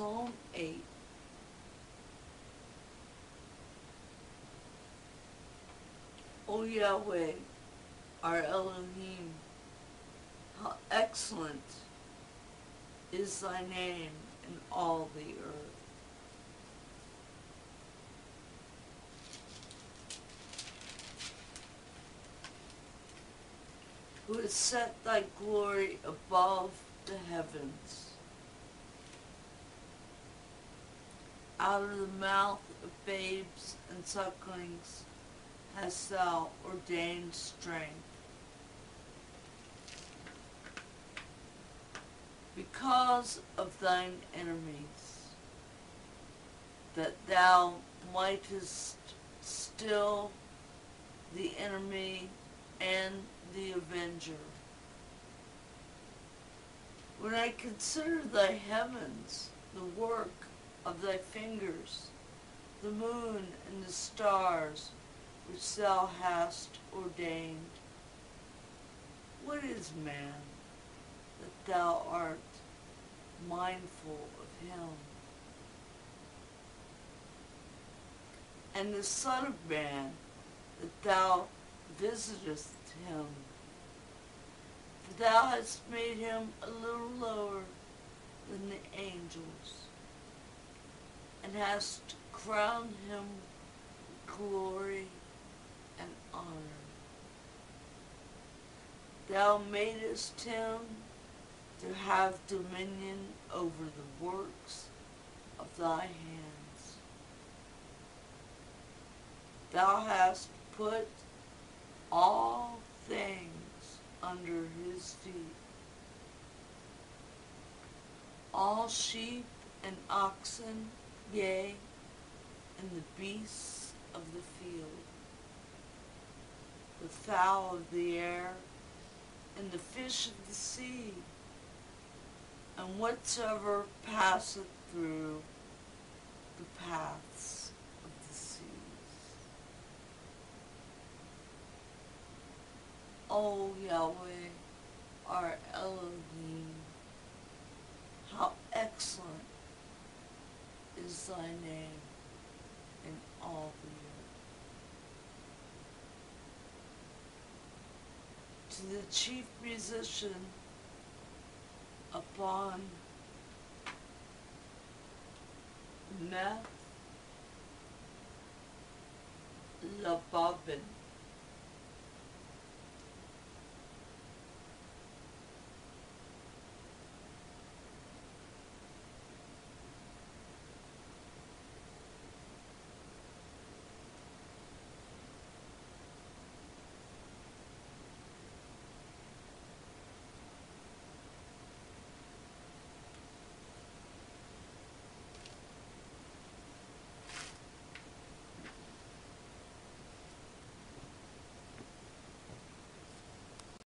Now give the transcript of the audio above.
Psalm 8 O Yahweh, our Elohim, how excellent is thy name in all the earth. Who has set thy glory above the heavens. Out of the mouth of babes and sucklings hast thou ordained strength. Because of thine enemies, that thou mightest still the enemy and the avenger. When I consider thy heavens, the work of thy fingers, the moon and the stars which thou hast ordained. What is man that thou art mindful of him? And the Son of Man that thou visitest him. For thou hast made him a little lower than the angels, and hast crowned him glory and honor. Thou madest him to have dominion over the works of thy hands. Thou hast put all things under his feet. All sheep and oxen, yea, and the beasts of the field, the fowl of the air, and the fish of the sea, and whatsoever passeth through the paths of the seas. O Yahweh, our Elohim, how excellent name in all the earth. To the chief musician upon Meth Lababin.